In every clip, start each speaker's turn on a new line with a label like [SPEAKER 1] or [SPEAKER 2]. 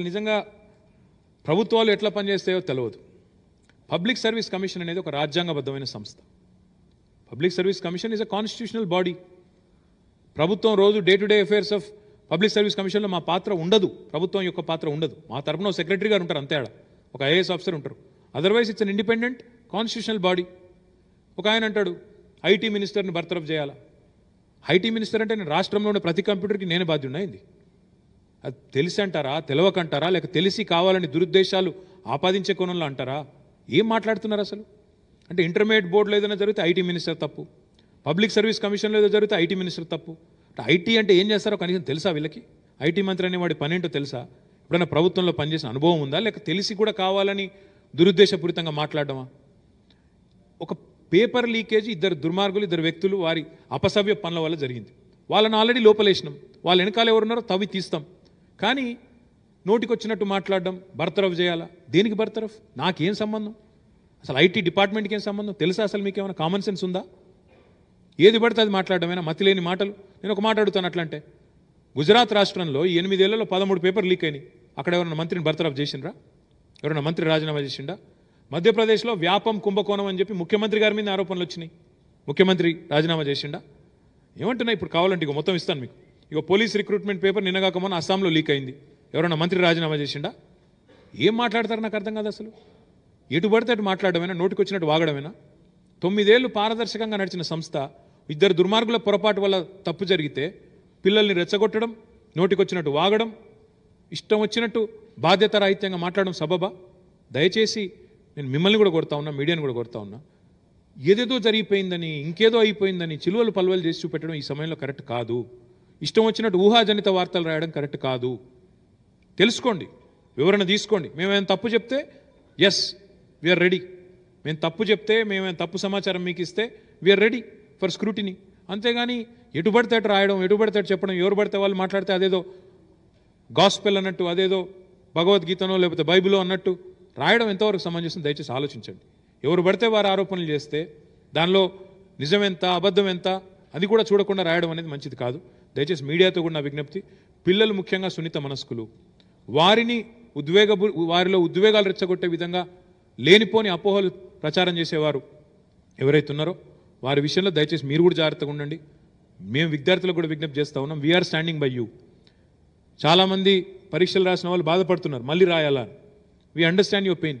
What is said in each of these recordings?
[SPEAKER 1] అసలు నిజంగా ప్రభుత్వాలు ఎట్లా పనిచేస్తాయో తెలియదు పబ్లిక్ సర్వీస్ కమిషన్ అనేది ఒక రాజ్యాంగబద్ధమైన సంస్థ. Public service commission is a constitutional body ప్రభుత్వం రోజు day to day affairs of public service కమిషన్లో మా పాత్ర ఉండదు. ప్రభుత్వం యొక్క పాత్ర ఉండదు. మా తరపున సెక్రటరీ గారు ఉంటారు అంతే ఆడ. ఒక ఐఏఎస్ ఆఫీసర్ ఉంటారు. Otherwise it's an independent constitutional body ఒక ఆయన అంటాడు ఐటీ మినిస్టర్ని బర్తరఫ్ చేయాలా? ఐటీ మినిస్టర్ అంటే నేను రాష్ట్రంలో ఉన్న ప్రతి కంప్యూటర్కి నేను బాధ్యున్నా అయింది. అది తెలిసి అంటారా తెలవకంటారా? లేక తెలిసి కావాలని దురుద్దేశాలు ఆపాదించే కోణంలో అంటారా? ఏం మాట్లాడుతున్నారు అసలు? అంటే ఇంటర్మీడియట్ బోర్డులో ఏదైనా జరిగితే ఐటీ మినిస్టర్ తప్పు. పబ్లిక్ సర్వీస్ కమిషన్లో ఏదో జరిగితే ఐటీ మినిస్టర్ తప్పు. ఐటీ అంటే ఏం చేస్తారో కనీసం తెలుసా వీళ్ళకి? ఐటీ మంత్రి అనే వాడి పనేంటో తెలుసా? ఎప్పుడైనా ప్రభుత్వంలో పనిచేసిన అనుభవం ఉందా? లేక తెలిసి కూడా కావాలని దురుద్దేశపూరితంగా మాట్లాడడమా? ఒక పేపర్ లీకేజ్ ఇద్దరు దుర్మార్గులు ఇద్దరు వ్యక్తులు వారి అపసవ్య పనుల వల్ల జరిగింది. వాళ్ళని ఆల్రెడీ లోపలేసినాం. వాళ్ళ వెనకాల ఎవరున్నారో తవ్వి తీస్తాం. కానీ నోటికొచ్చినట్టు మాట్లాడడం బర్తరఫ్ చేయాలా? దేనికి బర్తరఫ్? నాకేం సంబంధం? అసలు ఐటీ డిపార్ట్మెంట్కి ఏం సంబంధం? తెలుసా అసలు మీకు ఏమైనా కామన్ సెన్స్ ఉందా? ఏది పడితే అది మాట్లాడడమైనా? మతి లేని మాటలు? నేను ఒక మాట అడుగుతాను అట్లంటే. గుజరాత్ రాష్ట్రంలో ఈ ఎనిమిదేళ్ళలో పదమూడు పేపర్ లీక్ అయినాయి. అక్కడ ఎవరైనా మంత్రిని బర్తరఫ్ చేసిండ్రా? ఎవరైనా మంత్రి రాజీనామా చేసిండా? మధ్యప్రదేశ్లో వ్యాపం కుంభకోణం అని చెప్పి ముఖ్యమంత్రి గారి మీద ఆరోపణలు వచ్చినాయి. ముఖ్యమంత్రి రాజీనామా చేసిండా? ఏమంటున్నా ఇప్పుడు కావాలంటే ఇక మొత్తం ఇస్తాను మీకు. ఇక పోలీస్ రిక్రూట్మెంట్ పేపర్ నిన్నగాకమని అస్సాంలో లీక్ అయింది. ఎవరైనా మంత్రి రాజీనామా చేసిండా? ఏం మాట్లాడతారు నాకు అర్థం కాదు అసలు. ఎటు పడితే అటు మాట్లాడమేనా నోటికి వచ్చినట్టు వాగడమేనా? తొమ్మిదేళ్ళు పారదర్శకంగా నడిచిన సంస్థ ఇద్దరు దుర్మార్గుల పొరపాటు వల్ల తప్పు జరిగితే పిల్లల్ని రెచ్చగొట్టడం నోటికొచ్చినట్టు వాగడం ఇష్టం వచ్చినట్టు బాధ్యత రాహిత్యంగా మాట్లాడడం సబబా? దయచేసి నేను మిమ్మల్ని కూడా కొడతా ఉన్నా మీడియాని కూడా కొడతా ఉన్నా. ఏదేదో జరిగిపోయిందని ఇంకేదో అయిపోయిందని చిలువలు పలువలు చేసి చూపెట్టడం ఈ సమయంలో కరెక్ట్ కాదు. ఇష్టం వచ్చినట్టు ఊహాజనిత వార్తలు రాయడం కరెక్ట్ కాదు. తెలుసుకోండి వివరణ తీసుకోండి. మేమేం తప్పు చెప్తే ఎస్ వీఆర్ రెడీ మేము తప్పు చెప్తే మేమేం తప్పు సమాచారం మీకు ఇస్తే వీఆర్ రెడీ ఫర్ స్క్రూటినీ అంతేగాని ఎటు పడితే అటు రాయడం ఎటు పడితే చెప్పడం ఎవరు పడితే వాళ్ళు మాట్లాడితే అదేదో గాస్పెల్ అన్నట్టు అదేదో భగవద్గీతనో లేకపోతే బైబిలో అన్నట్టు రాయడం ఎంతవరకు సమంజసం దయచేసి ఆలోచించండి. ఎవరు పడితే వారు ఆరోపణలు చేస్తే దానిలో నిజం ఎంత అబద్ధం ఎంత అది కూడా చూడకుండా రాయడం అనేది మంచిది కాదు. దయచేసి మీడియాతో కూడా నా విజ్ఞప్తి పిల్లలు ముఖ్యంగా సున్నిత మనస్కులు. వారిని ఉద్వేగ వారిలో ఉద్వేగాలు రెచ్చగొట్టే విధంగా లేనిపోని అపోహలు ప్రచారం చేసేవారు ఎవరైతే ఉన్నారో వారి విషయంలో దయచేసి మీరు కూడా జాగ్రత్తగా ఉండండి. మేము విద్యార్థులకు కూడా విజ్ఞప్తి చేస్తా ఉన్నాం. వీఆర్ స్టాండింగ్ బై యూ చాలామంది పరీక్షలు రాసిన వాళ్ళు బాధపడుతున్నారు. మళ్ళీ రాయాలా we understand your pain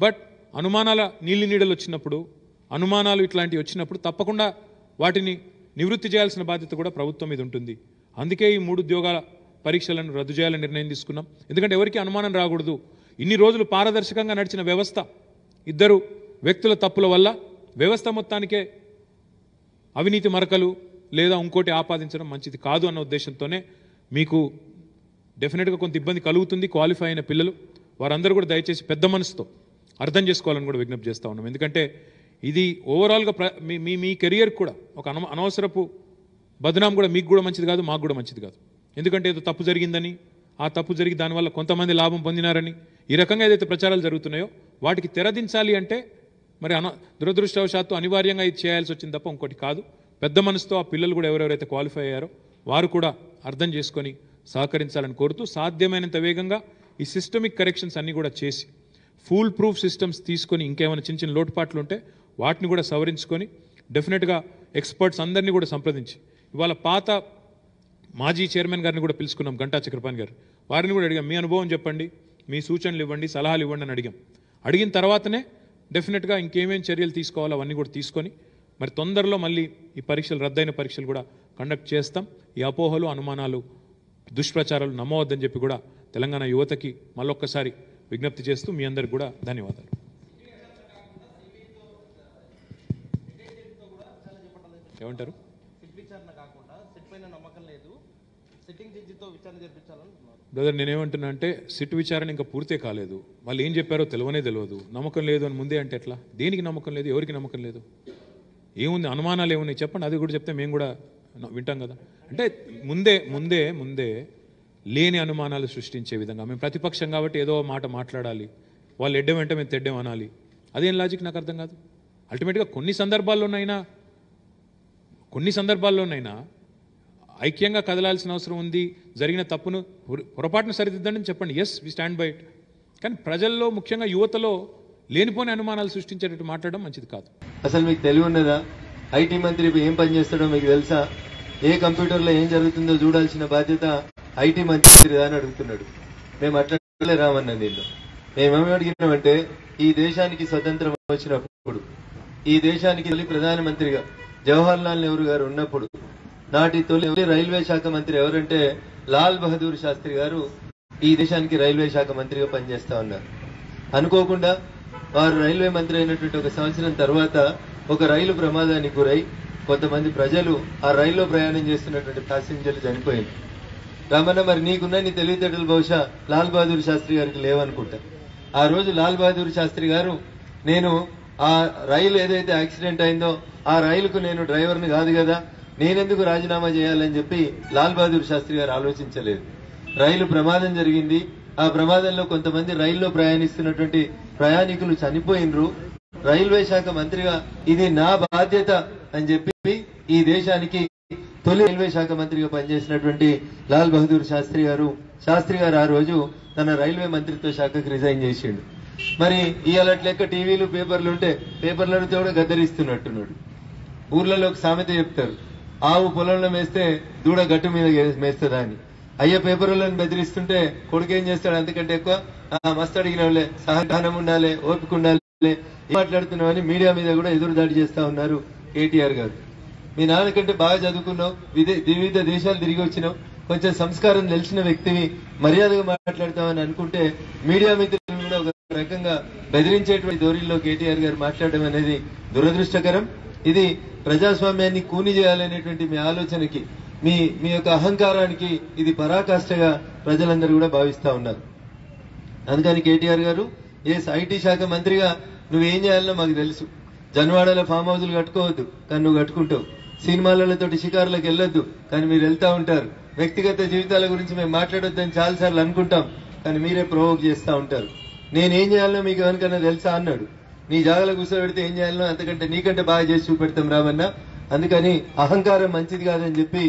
[SPEAKER 1] but అనుమానాల నీళ్ళు నీడలు వచ్చినప్పుడు అనుమానాలు ఇట్లాంటివి వచ్చినప్పుడు తప్పకుండా వాటిని నివృత్తి చేయాల్సిన బాధ్యత కూడా ప్రభుత్వం మీద ఉంటుంది. అందుకే ఈ మూడు ఉద్యోగాల పరీక్షలను రద్దు చేయాలని నిర్ణయం తీసుకున్నాం. ఎందుకంటే ఎవరికి అనుమానం రాకూడదు. ఇన్ని రోజులు పారదర్శకంగా నడిచిన వ్యవస్థ ఇద్దరు వ్యక్తుల తప్పుల వల్ల వ్యవస్థ మొత్తానికే అవినీతి మరకలు లేదా ఇంకోటి ఆపాదించడం మంచిది కాదు అన్న ఉద్దేశంతోనే మీకు డెఫినెట్గా కొంత ఇబ్బంది కలుగుతుంది క్వాలిఫై అయిన పిల్లలు. వారందరూ కూడా దయచేసి పెద్ద మనసుతో అర్థం చేసుకోవాలని కూడా విజ్ఞప్తి చేస్తా ఉన్నాం. ఎందుకంటే ఇది ఓవరాల్గా ప్ర మీ మీ మీ కెరియర్ కూడా ఒక అన అనవసరపు బదనాం కూడా మీకు కూడా మంచిది కాదు మాకు కూడా మంచిది కాదు. ఎందుకంటే ఏదో తప్పు జరిగిందని ఆ తప్పు జరిగి దానివల్ల కొంతమంది లాభం పొందినారని ఈ రకంగా ఏదైతే ప్రచారాలు జరుగుతున్నాయో వాటికి తెరదించాలి అంటే మరి అన దురదృష్టవశాత్తు అనివార్యంగా ఇది చేయాల్సి వచ్చింది తప్ప ఇంకోటి కాదు. పెద్ద మనసుతో ఆ పిల్లలు కూడా ఎవరెవరైతే క్వాలిఫై అయ్యారో వారు కూడా అర్థం చేసుకొని సహకరించాలని కోరుతూ సాధ్యమైనంత వేగంగా ఈ సిస్టమిక్ కరెక్షన్స్ అన్నీ కూడా చేసి ఫూల్ ప్రూఫ్ సిస్టమ్స్ తీసుకొని ఇంకేమైనా చిన్న చిన్న లోటుపాట్లు ఉంటే వాటిని కూడా సవరించుకొని డెఫినెట్గా ఎక్స్పర్ట్స్ అందరినీ కూడా సంప్రదించి. ఇవాళ పాత మాజీ చైర్మన్ గారిని కూడా పిలుచుకున్నాం గంటా చక్రపాణి గారు. వారిని కూడా అడిగాం మీ అనుభవం చెప్పండి మీ సూచనలు ఇవ్వండి సలహాలు ఇవ్వండి అని అడిగాం. అడిగిన తర్వాతనే డెఫినెట్గా ఇంకేమేం చర్యలు తీసుకోవాలో అవన్నీ కూడా తీసుకొని మరి తొందరలో మళ్ళీ ఈ పరీక్షలు రద్దయిన పరీక్షలు కూడా కండక్ట్ చేస్తాం. ఈ అపోహలు అనుమానాలు దుష్ప్రచారాలు నమ్మవద్దని చెప్పి కూడా తెలంగాణ యువతకి మళ్ళొక్కసారి విజ్ఞప్తి చేస్తూ మీ అందరికి కూడా ధన్యవాదాలు ఏమంటారు
[SPEAKER 2] సిట్ విచారణ కాకుండా సిట్ పైన నమ్మకం లేదు సిట్టింగ్ జడ్జితో విచారణ జరిపించాలంటున్నారు
[SPEAKER 1] బ్రదర్ నేనేమంటున్నా అంటే సిట్ విచారణ ఇంకా పూర్తే కాలేదు. వాళ్ళు ఏం చెప్పారో తెలియనే తెలియదు నమ్మకం లేదు అని ముందే అంటే ఎట్లా? దేనికి నమ్మకం లేదు? ఎవరికి నమ్మకం లేదు? ఏముంది? అనుమానాలు ఏమున్నాయి? చెప్పండి. అది కూడా చెప్తే మేము కూడా వింటాం కదా. అంటే ముందే ముందే ముందే లేని అనుమానాలు సృష్టించే విధంగా మేము ప్రతిపక్షం కాబట్టి ఏదో మాట మాట్లాడాలి. వాళ్ళు ఎడ్డం వెంట మేము తెడ్డం అనాలి. అదేం లాజిక్ నాకు అర్థం కాదు. అల్టిమేట్గా కొన్ని సందర్భాల్లోనైనా కొన్ని సందర్భాల్లోనైనా ఐక్యంగా కదలాల్సిన అవసరం ఉంది జరిగిన తప్పును పొరపాటును సరిదిద్దండి అని చెప్పండి. Yes we stand by it కానీ ప్రజల్లో ముఖ్యంగా యువతలో లేనిపోని అనుమానాలు సృష్టించేటట్టు మాట్లాడడం మంచిది కాదు.
[SPEAKER 3] అసలు మీకు తెలివి ఐటీ మంత్రి ఏం పని చేస్తాడో మీకు తెలుసా? ఏ కంప్యూటర్లో ఏం జరుగుతుందో చూడాల్సిన బాధ్యత ఐటీ మంత్రి అని అడుగుతున్నాడు. మేము అట్లే రామన్నా దీనిలో మేమేమి అడిగినామంటే ఈ దేశానికి స్వతంత్రం వచ్చినప్పుడు ఈ దేశానికి ప్రధానమంత్రిగా జవహర్ లాల్ నెహ్రూ గారు ఉన్నప్పుడు నాటి తొలి రైల్వే శాఖ మంత్రి ఎవరంటే లాల్ బహదూర్ శాస్త్రి గారు ఈ దేశానికి రైల్వే శాఖ మంత్రిగా పనిచేస్తా ఉన్నారు. అనుకోకుండా వారు రైల్వే మంత్రి అయినటువంటి ఒక సంవత్సరం తర్వాత ఒక రైలు ప్రమాదానికి గురై కొంతమంది ప్రజలు ఆ రైల్లో ప్రయాణం చేస్తున్నటువంటి ప్యాసింజర్లు చనిపోయింది రమణ మరి నీకున్న నీ తెలివితేటలు బహుశా లాల్ బహదూర్ శాస్త్రి గారికి లేవనుకుంటా. ఆ రోజు లాల్ బహదూర్ శాస్త్రి గారు నేను ఆ రైలు ఏదైతే యాక్సిడెంట్ అయిందో ఆ రైలుకు నేను డ్రైవర్ని కాదు కదా నేనెందుకు రాజీనామా చేయాలని చెప్పి లాల్ బహదూర్ శాస్త్రి గారు ఆలోచించలేదు. రైలు ప్రమాదం జరిగింది. ఆ ప్రమాదంలో కొంతమంది రైల్లో ప్రయాణిస్తున్నటువంటి ప్రయాణికులు చనిపోయినరు. రైల్వే శాఖ మంత్రిగా ఇది నా బాధ్యత అని చెప్పి ఈ దేశానికి తొలి రైల్వే శాఖ మంత్రిగా పనిచేసినటువంటి లాల్ బహదూర్ శాస్త్రి గారు శాస్త్రి గారు ఆ రోజు తన రైల్వే మంత్రిత్వ శాఖకు రిజైన్ చేసిండు. మరి ఇవాళ లెక్క టీవీలు పేపర్లు ఉంటే పేపర్లతో కూడా గద్దరిస్తున్నట్టున్నాడు. ఊర్లలో ఒక సామెత చెప్తారు ఆవు పొలంలో మేస్తే దూడ గట్టు మీద మేస్తుందా అని. అయ్య పేపర్లను బెదిరిస్తుంటే కొడుకు ఏం చేస్తాడు? అంతకంటే ఎక్కువ మస్తు అడిగినవులే సహకారం ఉండాలి ఓపిక ఉండాలి మాట్లాడుతున్నావు అని మీడియా మీద కూడా ఎదురు దాడి చేస్తా ఉన్నారు కేటీఆర్ గారు. మీ నాన్నకంటే బాగా చదువుకున్నావు వివిధ దేశాలు తిరిగి వచ్చినావు కొంచెం సంస్కారం తెలిసిన వ్యక్తివి మర్యాదగా మాట్లాడతామని అనుకుంటే మీడియా మిత్రులు రకంగా బెదిరించేటువంటి ధోరణిలో కేటీఆర్ గారు మాట్లాడడం అనేది దురదృష్టకరం. ఇది ప్రజాస్వామ్యాన్ని కూని చేయాలనేటువంటి మీ ఆలోచనకి మీ మీ యొక్క అహంకారానికి ఇది పరాకాష్ఠగా ప్రజలందరూ కూడా భావిస్తా ఉన్నారు. అందుకని కేటీఆర్ గారు ఎస్ ఐటీ శాఖ మంత్రిగా నువ్వేం చేయాలనో మాకు తెలుసు. జన్వాడలో ఫామ్ హౌజులు కట్టుకోవద్దు కానీ నువ్వు కట్టుకుంటావు. సినిమాలతోటి షికారులకు వెళ్ళొద్దు కానీ మీరు వెళ్తా ఉంటారు. వ్యక్తిగత జీవితాల గురించి మేము మాట్లాడొద్దని చాలాసార్లు అనుకుంటాం కానీ మీరే ప్రొవోక్ చేస్తా ఉంటారు. నేనేం చేయాలనో మీకు ఎవరికైనా తెలుసా అన్నాడు. నీ జాగలో కూర్చోబెడితే ఏం చేయాలనో అంతకంటే నీకంటే బాగా చేసి చూపెడతాం రామన్న. అందుకని అహంకారం మంచిది కాదని చెప్పి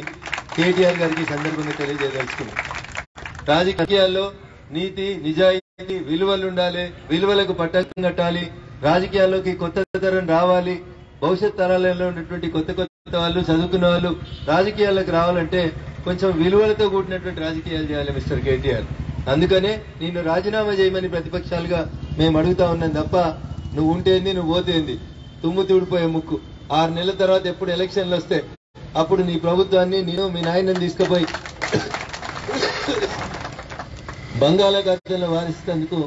[SPEAKER 3] కేటీఆర్ గారికి సందర్భంగా తెలియజేయదలుచుకున్నాం. రాజకీయాల్లో నీతి నిజాయితీ విలువలు ఉండాలి విలువలకు పట్టం కట్టాలి రాజకీయాల్లోకి కొత్త తరం రావాలి భవిష్యత్ తరాలలో ఉన్నటువంటి కొత్త కొత్త వాళ్ళు చదువుకున్న వాళ్ళు రాజకీయాల్లోకి రావాలంటే కొంచెం విలువలతో కూడినటువంటి రాజకీయాలు చేయాలి మిస్టర్ కేటీఆర్. అందుకనే నిన్ను రాజీనామా చేయమని ప్రతిపక్షాలుగా మేము అడుగుతా ఉన్నాం తప్ప నువ్వు ఉంటేంది నువ్వు పోతేంది తుమ్ము తూడిపోయే ముక్కు. ఆరు నెలల తర్వాత ఎప్పుడు ఎలక్షన్లు వస్తే అప్పుడు నీ ప్రభుత్వాన్ని నేను మీ నాయనని తీసుకుపోయి బంగాళాఖాతంలో వారిస్తేందుకు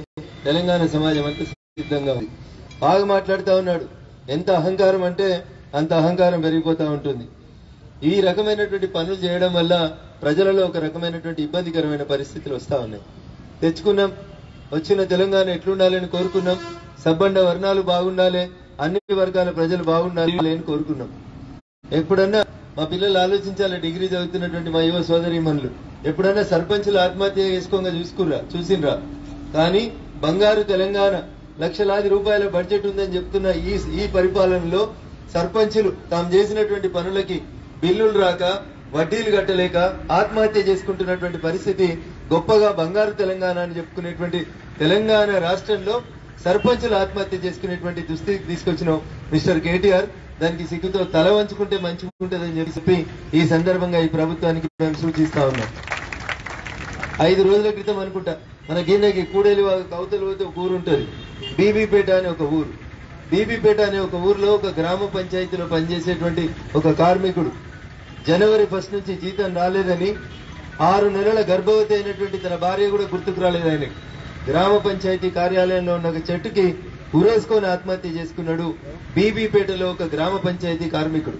[SPEAKER 3] తెలంగాణ సమాజం అంతా సిద్ధంగా ఉంది. బాగా మాట్లాడుతా ఉన్నాడు. ఎంత అహంకారం అంటే అంత అహంకారం పెరిగిపోతా ఉంటుంది. ఈ రకమైనటువంటి పనులు చేయడం వల్ల ప్రజలలో ఒక రకమైనటువంటి ఇబ్బందికరమైన పరిస్థితులు వస్తా ఉన్నాయి. తెచ్చుకున్నాం వచ్చిన తెలంగాణ ఎట్లుండాలని కోరుకున్నాం సబ్బండ వర్ణాలు బాగుండాలి అన్ని వర్గాల ప్రజలు బాగుండాలి అని కోరుకున్నాం. ఎప్పుడన్నా మా పిల్లలు ఆలోచించాలి డిగ్రీ చదువుతున్నటువంటి మా యువ సోదరిమణులు ఎప్పుడన్నా సర్పంచులు ఆత్మహత్య చేసుకోగా చూసుకుర్రా చూసిండ్రా. కానీ బంగారు తెలంగాణ లక్షలాది రూపాయల బడ్జెట్ ఉందని చెప్తున్న ఈ ఈ పరిపాలనలో సర్పంచులు తాము చేసినటువంటి పనులకి బిల్లులు రాక వడ్డీలు కట్టలేక ఆత్మహత్య చేసుకుంటున్నటువంటి పరిస్థితి గొప్పగా బంగారు తెలంగాణ అని చెప్పుకునేటువంటి తెలంగాణ రాష్ట్రంలో సర్పంచులు ఆత్మహత్య చేసుకునేటువంటి దుస్థితికి తీసుకొచ్చిన మిస్టర్ కేటీఆర్. దానికి సిగ్గుతో తల వంచుకుంటే మంచి ఉంటుందని చెప్పి ఈ సందర్భంగా ఈ ప్రభుత్వానికి మేము సూచిస్తా ఉన్నాం. ఐదు రోజుల క్రితం అనుకుంటా మన గిన్నెకి కూడేలి కౌతలు పోతే ఒక ఊరు ఉంటుంది. బీబీపేట అనే ఒక ఊరు. బీబీపేట అనే ఒక ఊర్లో ఒక గ్రామ పంచాయతీలో పనిచేసేటువంటి ఒక కార్మికుడు. జనవరి ఫస్ట్ నుంచి జీతం రాలేదని ఆరు నెలల గర్భవతి అయినటువంటి తన భార్య కూడా గుర్తుకు రాలేదు ఆయనకి. గ్రామ పంచాయతీ కార్యాలయంలో ఉన్న ఒక చెట్టుకి ఉరేసుకొని ఆత్మహత్య చేసుకున్నాడు బీబీపేటలో ఒక గ్రామ పంచాయతీ కార్మికుడు.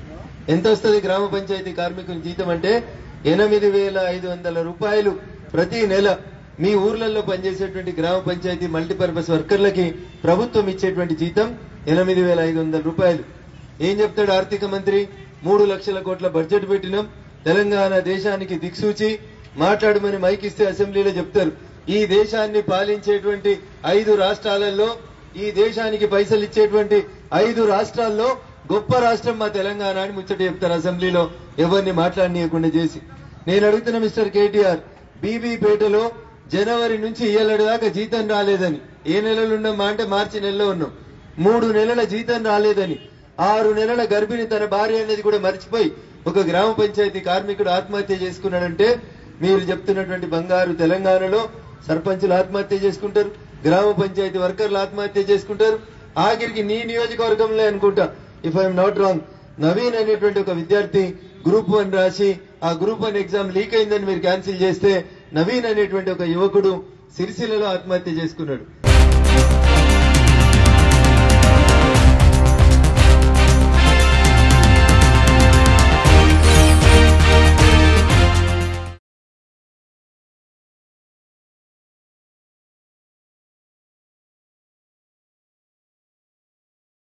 [SPEAKER 3] ఎంత వస్తుంది గ్రామ పంచాయతీ కార్మికుల జీతం అంటే ఎనిమిది వేల ఐదు వందల రూపాయలు ప్రతి నెల మీ ఊర్లలో పనిచేసేటువంటి గ్రామ పంచాయతీ మల్టీపర్పస్ వర్కర్లకి ప్రభుత్వం ఇచ్చేటువంటి జీతం ఎనిమిది వేల ఐదు వందల రూపాయలు. ఏం చెప్తాడు ఆర్థిక మంత్రి? మూడు లక్షల కోట్ల బడ్జెట్ పెట్టినాం. తెలంగాణ దేశానికి దిక్సూచి మాట్లాడమని మైక్ ఇస్తే అసెంబ్లీలో చెప్తారు. ఈ దేశాన్ని పాలించేటువంటి ఐదు రాష్ట్రాలలో ఈ దేశానికి పైసలు ఇచ్చేటువంటి ఐదు రాష్ట్రాల్లో గొప్ప రాష్ట్రం మా తెలంగాణ అని ముచ్చట చెప్తారు అసెంబ్లీలో. ఎవరిని మాట్లాడనీయకుండా చేసి. నేను అడుగుతున్న మిస్టర్ కేటీఆర్ బీబీపేటలో జనవరి నుంచి ఇయ్యలడు దాకా జీతం రాలేదని. ఏ నెలలు ఉన్నామా అంటే మార్చి నెలలో ఉన్నాం. మూడు నెలల జీతం రాలేదని. ఆరు నెలల గర్భిణి తన భార్య అనేది కూడా మర్చిపోయి ఒక గ్రామ పంచాయతీ కార్మికుడు ఆత్మహత్య చేసుకున్నాడంటే మీరు చెప్తున్నటువంటి బంగారు తెలంగాణలో సర్పంచులు ఆత్మహత్య చేసుకుంటారు గ్రామ పంచాయతీ వర్కర్లు ఆత్మహత్య చేసుకుంటారు. ఆఖరికి నీ నియోజకవర్గంలో అనుకుంటా. If I'm not wrong Naveen అనేటువంటి ఒక విద్యార్థి గ్రూప్ వన్ రాసి ఆ గ్రూప్ వన్ ఎగ్జామ్ లీక్ అయిందని మీరు క్యాన్సిల్ చేస్తే నవీన్ అనేటువంటి ఒక యువకుడు సిరిసిల్లలో ఆత్మహత్య చేసుకున్నాడు.